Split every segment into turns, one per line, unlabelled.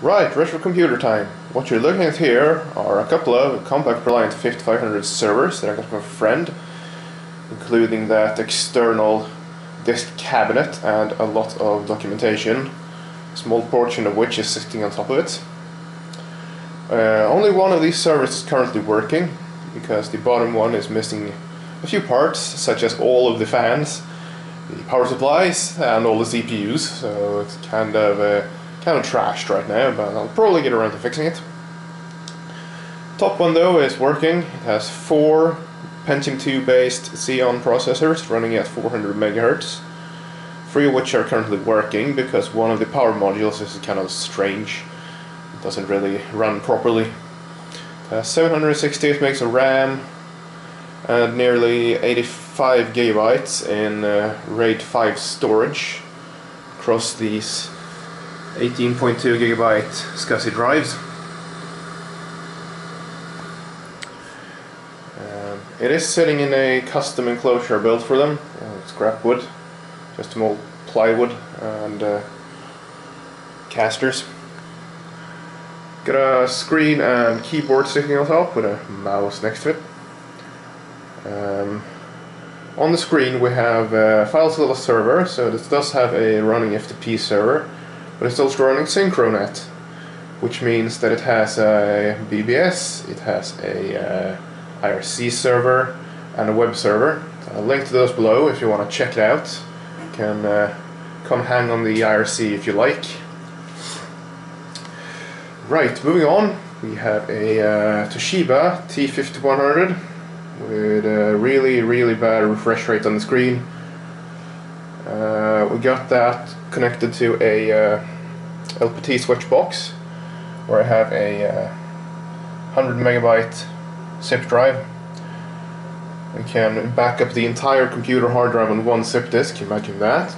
Right, retro computer time. What you're looking at here are a couple of Compaq ProLiant 5500 servers that I got from a friend, including that external disk cabinet and a lot of documentation, a small portion of which is sitting on top of it. Uh, only one of these servers is currently working, because the bottom one is missing a few parts, such as all of the fans, the power supplies, and all the CPUs, so it's kind of uh, kind of trashed right now, but I'll probably get around to fixing it. Top one though is working. It has four Pentium 2 based Xeon processors running at 400 megahertz, three of which are currently working because one of the power modules is kind of strange. It doesn't really run properly. It has 768 megs of RAM and nearly 85 gigabytes in uh, RAID 5 storage across these 18.2 gigabyte SCSI drives. Um, it is sitting in a custom enclosure built for them. Uh, scrap wood, just some old plywood and uh, casters. Got a screen and keyboard sitting on top with a mouse next to it. Um, on the screen we have a FileZilla server, so this does have a running FTP server but it's also running Synchronet, which means that it has a BBS, it has a uh, IRC server, and a web server. I'll link to those below if you want to check it out. You can uh, come hang on the IRC if you like. Right, moving on, we have a uh, Toshiba T5100 with a really, really bad refresh rate on the screen. Uh, we got that connected to a uh, LPT switch box where I have a uh, 100 megabyte zip drive. We can back up the entire computer hard drive on one zip disk, imagine that.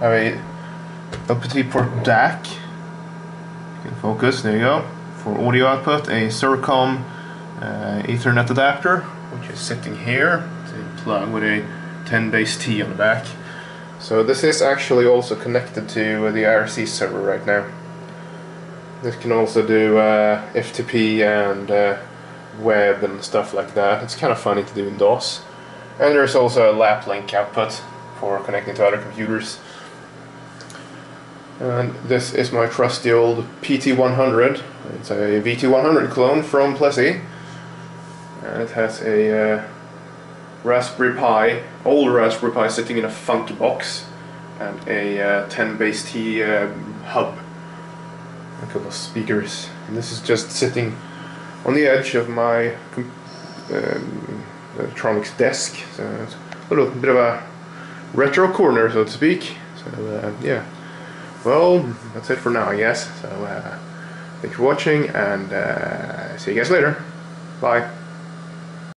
I have a LPT port DAC, you can focus, there you go. For audio output, a Xircom uh, Ethernet adapter, which is sitting here, to plug with a 10 base T on the back. So this is actually also connected to the IRC server right now. This can also do uh, FTP and uh, web and stuff like that. It's kind of funny to do in DOS. And there's also a lap link output for connecting to other computers. And this is my trusty old PT100. It's a VT100 clone from Plessey. And it has a uh, Raspberry Pi, old Raspberry Pi sitting in a funky box, and a uh, 10 base T um, hub, a couple of speakers. And this is just sitting on the edge of my um, electronics desk. So a little bit of a retro corner, so to speak. So uh, yeah, well, that's it for now, I guess. So uh, thanks for watching, and uh, see you guys later. Bye.